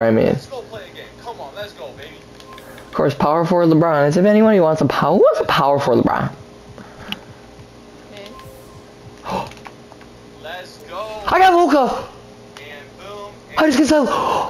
Right, man. Let's go play a game. Come on, let's go, baby. of course, power for LeBron. As if anyone wants a power, who wants a power for LeBron? Okay. Let's go. I got Luka. And boom. I just got so.